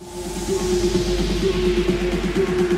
Thank you.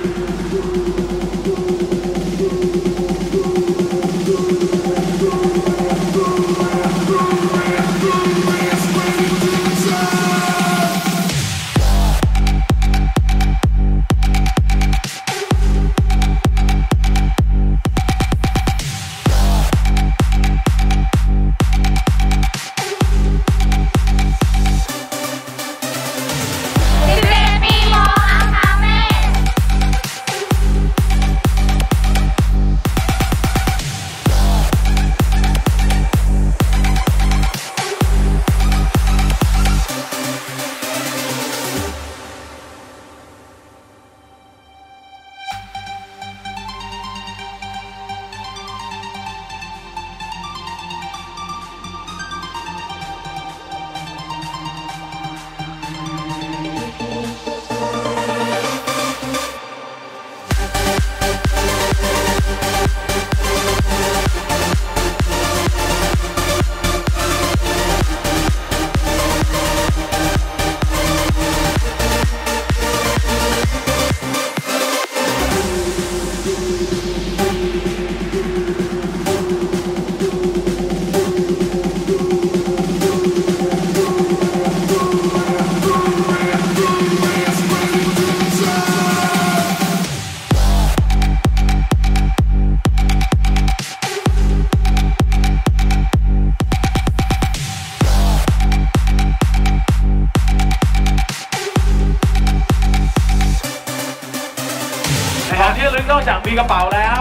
มีกระเป๋าแล้ว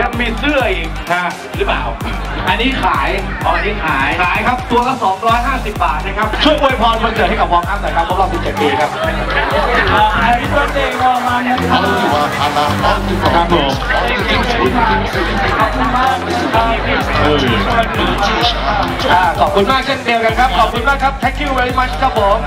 ยังมีเสื้ออีกฮะหรือเปล่า อันนี้ขายอ๋ออันนี้ขาย ขายครับ ตัวละ 250 บาทนะครับ ช่วยอวยพรวันเกิดให้กับวอร์มอัพหน่อยครับครบรอบ17ปีครับไอ้ตัวเด็กว่ามันนะครับครับผมอ่าขอบคุณมากเช่นเดียวกันครับ ขอบคุณมากครับ thank you very much ครับผม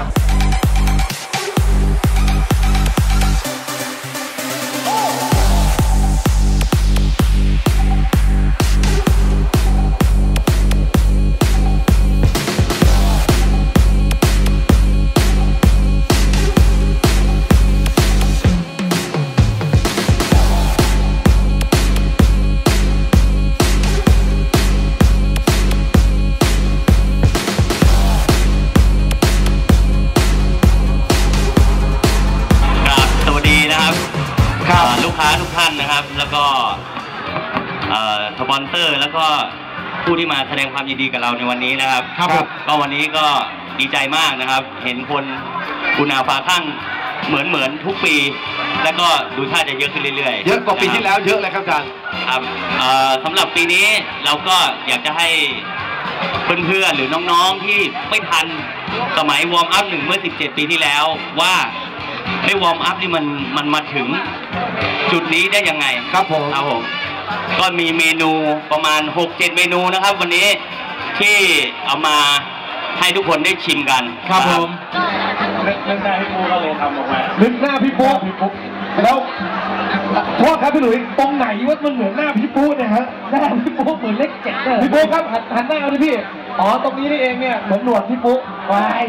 กค้าทุกท่านนะครับ แล้วก็เอ่อสปอนเซอร์แล้วก็ผู้ที่มาแสดงความยินดีกับเราในวันนี้นะครับครับผมก็วันนี้ก็ดีใจมากนะครับ เห็นคนคุณอาฟ้าข้างเหมือนเหมือนทุกปี แล้วก็ดูท่าจะเยอะขึ้นเรื่อยๆ เยอะกว่าปีที่นคแล้รับวเยอะเลยครับอาจารย์ครับเอ่อสำหรับปีนี้เราก็อยากจะให้เพื่อนๆหรือน้องๆที่ไม่ทันสมัยวอร์มอัพหนึ่งเมื่อ 17 ปีที่แล้วว่าไอ้วอร์มอัพนี่มันมันมาถึง จุดนี้ได้ยังไงครับผมครับผมก็มีเมนูประมาณ 6-7 เมนูนะครับ วันนี้ที่เอามาให้ทุกคนได้ชิมกันครับผมเรื่องได้ให้ปูก็เลยทำออกมานึกหน้าพี่ปุ๊แล้วโทษครับพี่หลุยตรงไหนว่ามันเหมือนหน้าพี่ปุ๊เนี่ยฮะหน้าพี่ปุ๊เหมือนเลขเจ็ดเลยพี่ปุ๊ครับหันหันหน้ามาดิพี่อ๋อตรงนี้นี่เองเนี่ยเหมือนหนวดพี่ปุ๊วาย